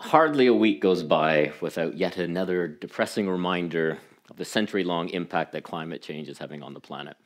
hardly a week goes by without yet another depressing reminder of the century long impact that climate change is having on the planet.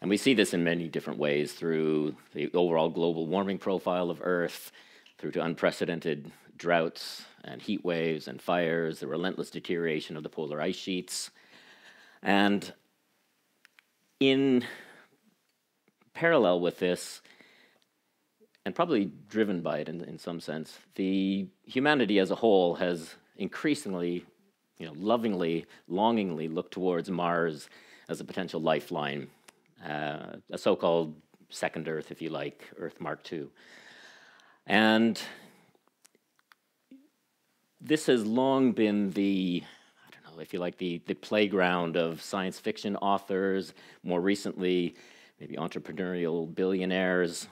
And we see this in many different ways through the overall global warming profile of Earth, through to unprecedented droughts and heat waves and fires, the relentless deterioration of the polar ice sheets. And in parallel with this, and probably driven by it in, in some sense, the humanity as a whole has increasingly, you know, lovingly, longingly looked towards Mars as a potential lifeline, uh, a so-called second Earth, if you like, Earth Mark II. And this has long been the, I don't know, if you like, the, the playground of science fiction authors, more recently, maybe entrepreneurial billionaires,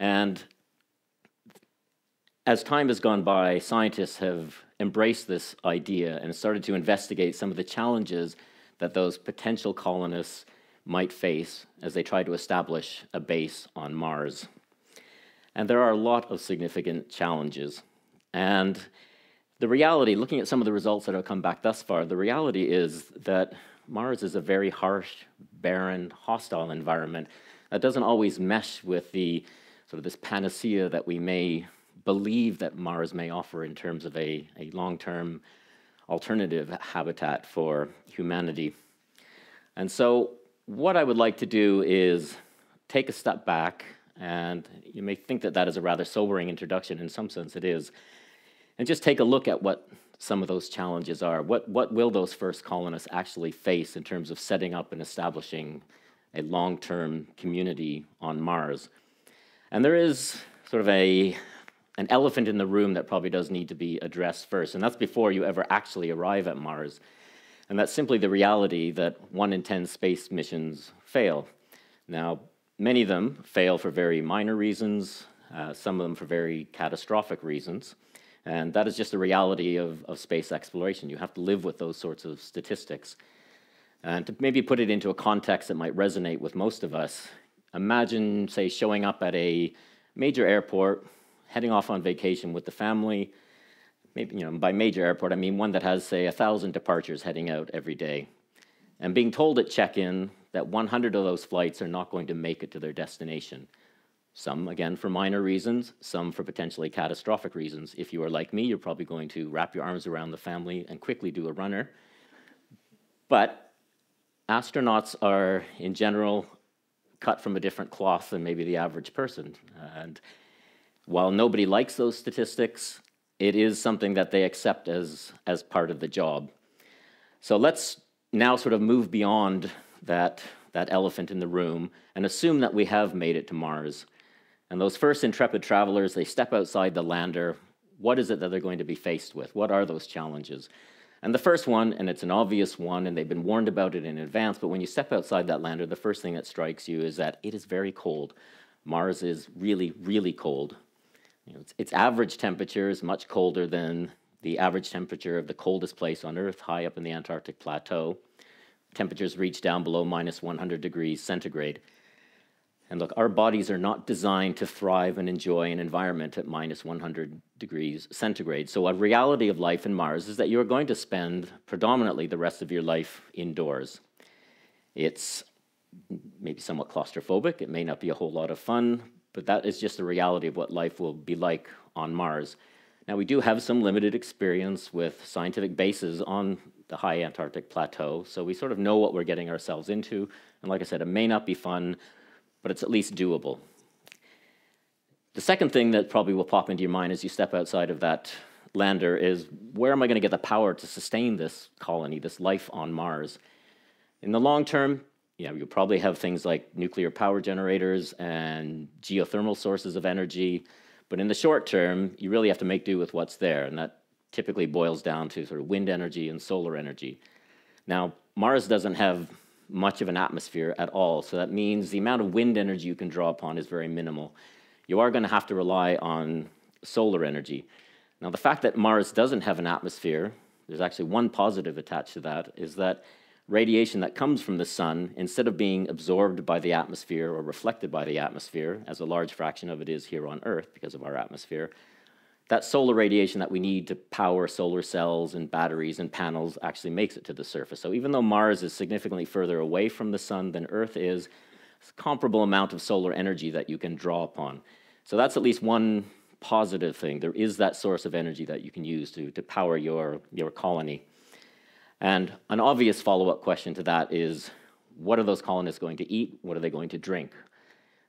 and as time has gone by, scientists have embraced this idea and started to investigate some of the challenges that those potential colonists might face as they try to establish a base on Mars. And there are a lot of significant challenges. And the reality, looking at some of the results that have come back thus far, the reality is that Mars is a very harsh, barren, hostile environment that doesn't always mesh with the sort of this panacea that we may believe that Mars may offer in terms of a, a long term alternative habitat for humanity. And so, what I would like to do is take a step back, and you may think that that is a rather sobering introduction, in some sense it is, and just take a look at what some of those challenges are. What, what will those first colonists actually face in terms of setting up and establishing a long term community on Mars? And there is sort of a an elephant in the room that probably does need to be addressed first, and that's before you ever actually arrive at Mars. And that's simply the reality that one in 10 space missions fail. Now, many of them fail for very minor reasons, uh, some of them for very catastrophic reasons. And that is just the reality of, of space exploration. You have to live with those sorts of statistics. And to maybe put it into a context that might resonate with most of us, Imagine, say, showing up at a major airport, heading off on vacation with the family. Maybe, you know, by major airport, I mean one that has, say, a thousand departures heading out every day, and being told at check-in that 100 of those flights are not going to make it to their destination. Some, again, for minor reasons, some for potentially catastrophic reasons. If you are like me, you're probably going to wrap your arms around the family and quickly do a runner. But astronauts are, in general, cut from a different cloth than maybe the average person. And while nobody likes those statistics, it is something that they accept as, as part of the job. So let's now sort of move beyond that, that elephant in the room and assume that we have made it to Mars. And those first intrepid travelers, they step outside the lander. What is it that they're going to be faced with? What are those challenges? And the first one, and it's an obvious one, and they've been warned about it in advance, but when you step outside that lander, the first thing that strikes you is that it is very cold. Mars is really, really cold. You know, its, its average temperature is much colder than the average temperature of the coldest place on Earth, high up in the Antarctic plateau. Temperatures reach down below minus 100 degrees centigrade. And look, our bodies are not designed to thrive and enjoy an environment at minus 100 degrees centigrade. So, a reality of life in Mars is that you're going to spend predominantly the rest of your life indoors. It's maybe somewhat claustrophobic, it may not be a whole lot of fun, but that is just the reality of what life will be like on Mars. Now, we do have some limited experience with scientific bases on the high Antarctic plateau, so we sort of know what we're getting ourselves into. And like I said, it may not be fun, but it's at least doable. The second thing that probably will pop into your mind as you step outside of that lander is where am I going to get the power to sustain this colony, this life on Mars? In the long term, you know, you'll probably have things like nuclear power generators and geothermal sources of energy. But in the short term, you really have to make do with what's there. And that typically boils down to sort of wind energy and solar energy. Now, Mars doesn't have much of an atmosphere at all. So that means the amount of wind energy you can draw upon is very minimal. You are going to have to rely on solar energy. Now, the fact that Mars doesn't have an atmosphere, there's actually one positive attached to that, is that radiation that comes from the sun, instead of being absorbed by the atmosphere or reflected by the atmosphere, as a large fraction of it is here on Earth because of our atmosphere, that solar radiation that we need to power solar cells and batteries and panels actually makes it to the surface. So even though Mars is significantly further away from the sun than Earth is, it's a comparable amount of solar energy that you can draw upon. So that's at least one positive thing. There is that source of energy that you can use to, to power your, your colony. And an obvious follow-up question to that is, what are those colonists going to eat? What are they going to drink?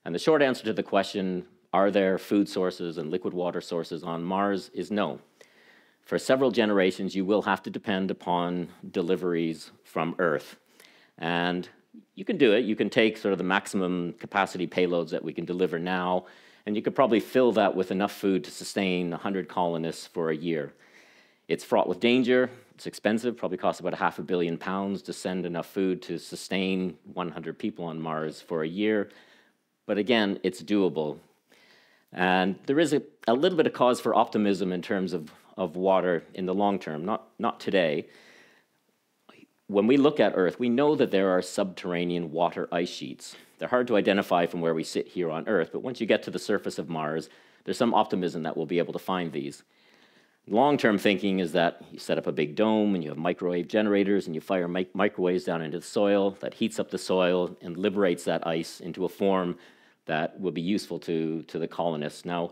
And the short answer to the question are there food sources and liquid water sources on Mars? Is no. For several generations, you will have to depend upon deliveries from Earth. And you can do it. You can take sort of the maximum capacity payloads that we can deliver now, and you could probably fill that with enough food to sustain 100 colonists for a year. It's fraught with danger. It's expensive, probably costs about a half a billion pounds to send enough food to sustain 100 people on Mars for a year. But again, it's doable. And there is a, a little bit of cause for optimism in terms of, of water in the long term, not, not today. When we look at Earth, we know that there are subterranean water ice sheets. They're hard to identify from where we sit here on Earth, but once you get to the surface of Mars, there's some optimism that we'll be able to find these. Long term thinking is that you set up a big dome and you have microwave generators and you fire microwaves down into the soil that heats up the soil and liberates that ice into a form that will be useful to, to the colonists. Now,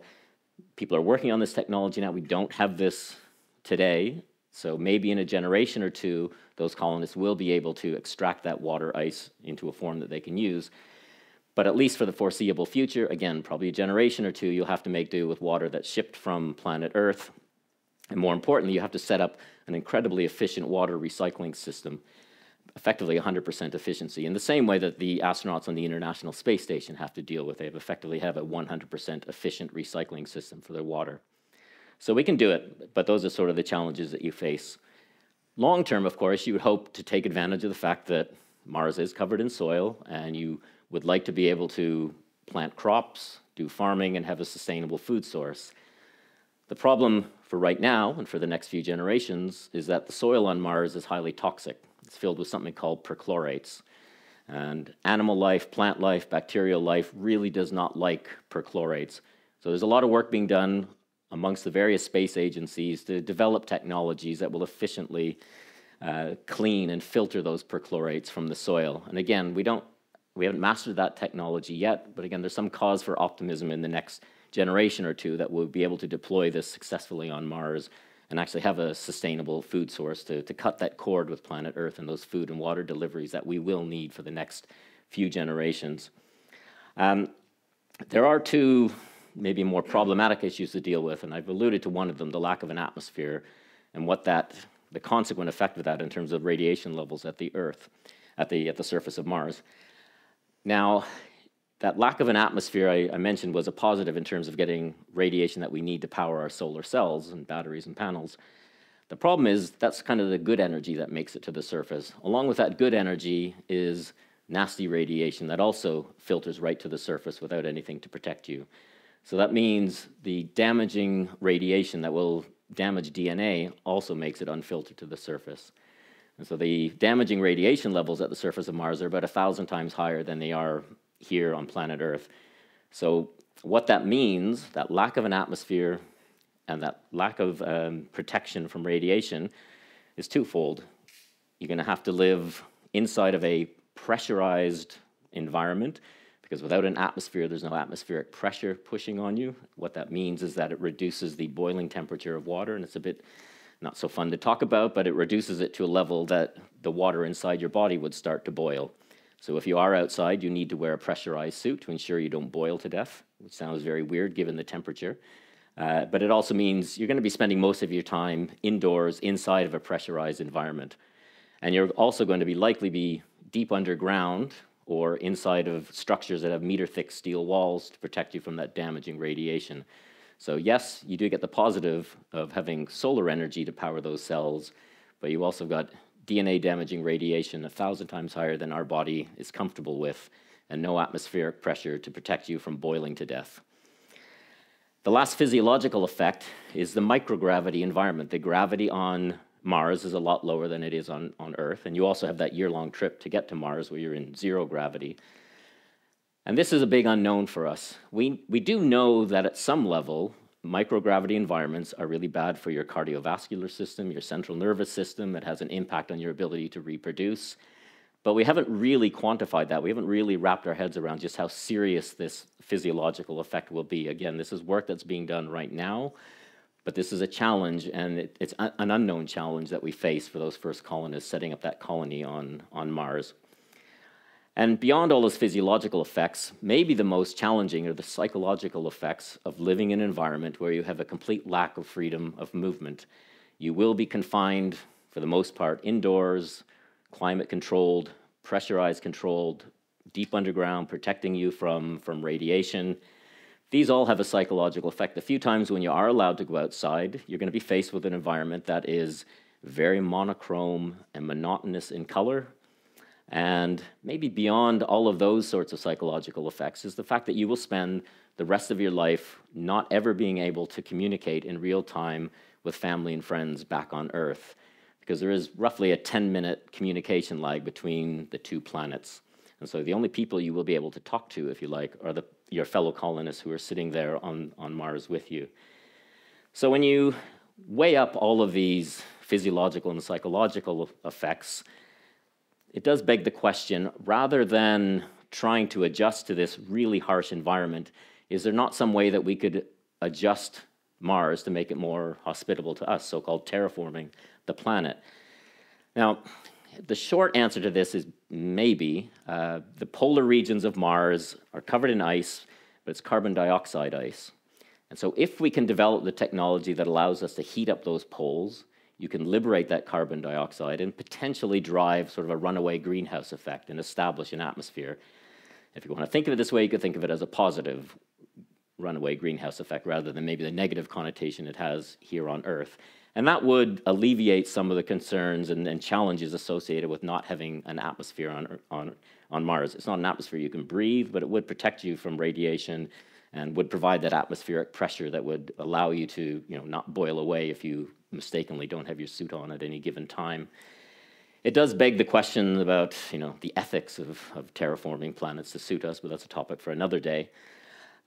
people are working on this technology now. We don't have this today, so maybe in a generation or two, those colonists will be able to extract that water ice into a form that they can use. But at least for the foreseeable future, again, probably a generation or two, you'll have to make do with water that's shipped from planet Earth. And more importantly, you have to set up an incredibly efficient water recycling system effectively 100% efficiency in the same way that the astronauts on the International Space Station have to deal with. They have effectively have a 100% efficient recycling system for their water. So we can do it, but those are sort of the challenges that you face. Long term, of course, you would hope to take advantage of the fact that Mars is covered in soil and you would like to be able to plant crops, do farming, and have a sustainable food source. The problem for right now and for the next few generations is that the soil on Mars is highly toxic. It's filled with something called perchlorates. And animal life, plant life, bacterial life really does not like perchlorates. So there's a lot of work being done amongst the various space agencies to develop technologies that will efficiently uh, clean and filter those perchlorates from the soil. And again, we don't we haven't mastered that technology yet, but again, there's some cause for optimism in the next generation or two that we'll be able to deploy this successfully on Mars and actually have a sustainable food source to, to cut that cord with planet Earth and those food and water deliveries that we will need for the next few generations. Um, there are two maybe more problematic issues to deal with, and I've alluded to one of them, the lack of an atmosphere, and what that, the consequent effect of that in terms of radiation levels at the Earth, at the, at the surface of Mars. Now, that lack of an atmosphere I, I, mentioned was a positive in terms of getting radiation that we need to power our solar cells and batteries and panels. The problem is that's kind of the good energy that makes it to the surface. Along with that good energy is nasty radiation that also filters right to the surface without anything to protect you. So that means the damaging radiation that will damage DNA also makes it unfiltered to the surface. And so the damaging radiation levels at the surface of Mars are about a thousand times higher than they are here on planet Earth. So what that means, that lack of an atmosphere and that lack of um, protection from radiation is twofold. You're going to have to live inside of a pressurized environment because without an atmosphere, there's no atmospheric pressure pushing on you. What that means is that it reduces the boiling temperature of water, and it's a bit not so fun to talk about, but it reduces it to a level that the water inside your body would start to boil. So if you are outside, you need to wear a pressurized suit to ensure you don't boil to death, which sounds very weird given the temperature. Uh, but it also means you're going to be spending most of your time indoors inside of a pressurized environment. And you're also going to be likely be deep underground or inside of structures that have meter thick steel walls to protect you from that damaging radiation. So yes, you do get the positive of having solar energy to power those cells, but you also got DNA damaging radiation a thousand times higher than our body is comfortable with, and no atmospheric pressure to protect you from boiling to death. The last physiological effect is the microgravity environment. The gravity on Mars is a lot lower than it is on, on Earth, and you also have that year long trip to get to Mars where you're in zero gravity. And this is a big unknown for us. We, we do know that at some level, microgravity environments are really bad for your cardiovascular system, your central nervous system. It has an impact on your ability to reproduce. But we haven't really quantified that. We haven't really wrapped our heads around just how serious this physiological effect will be. Again, this is work that's being done right now, but this is a challenge, and it, it's an unknown challenge that we face for those first colonists setting up that colony on, on Mars. And beyond all those physiological effects, maybe the most challenging are the psychological effects of living in an environment where you have a complete lack of freedom of movement. You will be confined, for the most part, indoors, climate controlled, pressurized controlled, deep underground, protecting you from, from radiation. These all have a psychological effect. A few times when you are allowed to go outside, you're going to be faced with an environment that is very monochrome and monotonous in color, and maybe beyond all of those sorts of psychological effects is the fact that you will spend the rest of your life not ever being able to communicate in real time with family and friends back on Earth, because there is roughly a 10 minute communication lag between the two planets. And so the only people you will be able to talk to, if you like, are the, your fellow colonists who are sitting there on, on Mars with you. So when you weigh up all of these physiological and psychological effects, it does beg the question rather than trying to adjust to this really harsh environment, is there not some way that we could adjust Mars to make it more hospitable to us, so called terraforming the planet? Now, the short answer to this is maybe. Uh, the polar regions of Mars are covered in ice, but it's carbon dioxide ice. And so, if we can develop the technology that allows us to heat up those poles, you can liberate that carbon dioxide and potentially drive sort of a runaway greenhouse effect and establish an atmosphere. If you want to think of it this way, you could think of it as a positive runaway greenhouse effect rather than maybe the negative connotation it has here on Earth. And that would alleviate some of the concerns and, and challenges associated with not having an atmosphere on, on, on Mars. It's not an atmosphere you can breathe, but it would protect you from radiation and would provide that atmospheric pressure that would allow you to you know, not boil away if you mistakenly don't have your suit on at any given time. It does beg the question about you know, the ethics of, of terraforming planets to suit us, but that's a topic for another day.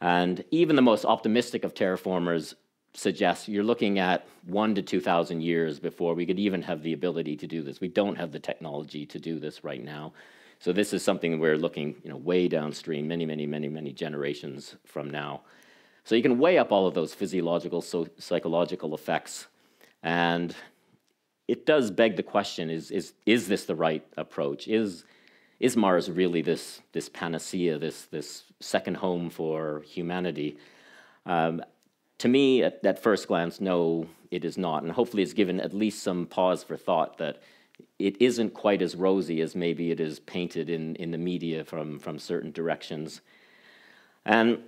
And even the most optimistic of terraformers suggests you're looking at one to 2,000 years before we could even have the ability to do this. We don't have the technology to do this right now. So this is something we're looking you know, way downstream, many, many, many, many generations from now. So you can weigh up all of those physiological, so psychological effects, and it does beg the question: Is is is this the right approach? Is is Mars really this this panacea, this this second home for humanity? Um, to me, at, at first glance, no, it is not, and hopefully, it's given at least some pause for thought that it isn't quite as rosy as maybe it is painted in, in the media from, from certain directions. And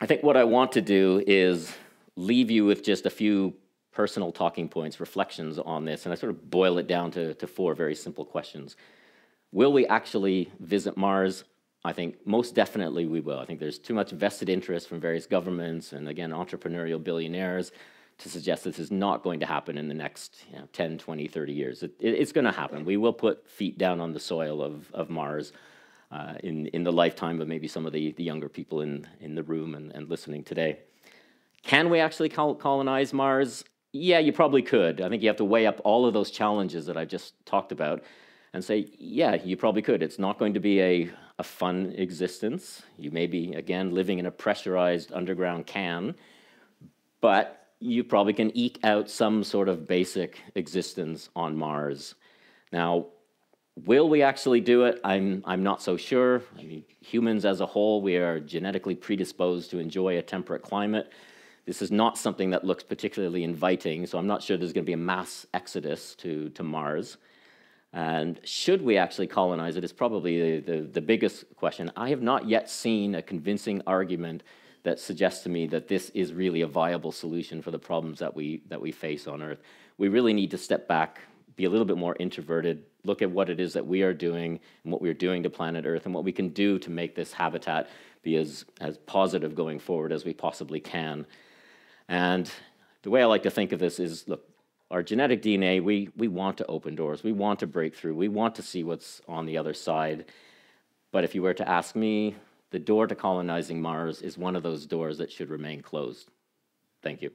I think what I want to do is leave you with just a few personal talking points, reflections on this, and I sort of boil it down to, to four very simple questions. Will we actually visit Mars? I think most definitely we will. I think there's too much vested interest from various governments and, again, entrepreneurial billionaires to suggest this is not going to happen in the next you know, 10, 20, 30 years. It, it, it's going to happen. We will put feet down on the soil of, of Mars uh, in, in the lifetime of maybe some of the, the younger people in, in the room and, and listening today. Can we actually col colonize Mars? Yeah, you probably could. I think you have to weigh up all of those challenges that I've just talked about and say, yeah, you probably could. It's not going to be a, a fun existence. You may be, again, living in a pressurized underground can, but you probably can eke out some sort of basic existence on Mars. Now, will we actually do it? I'm, I'm not so sure. I mean, humans as a whole, we are genetically predisposed to enjoy a temperate climate. This is not something that looks particularly inviting, so I'm not sure there's going to be a mass exodus to, to Mars. And should we actually colonize it is probably the, the, the biggest question. I have not yet seen a convincing argument that suggests to me that this is really a viable solution for the problems that we, that we face on Earth. We really need to step back, be a little bit more introverted, look at what it is that we are doing and what we're doing to planet Earth and what we can do to make this habitat be as, as positive going forward as we possibly can. And the way I like to think of this is look, our genetic DNA, we, we want to open doors, we want to break through, we want to see what's on the other side. But if you were to ask me, the door to colonizing Mars is one of those doors that should remain closed. Thank you.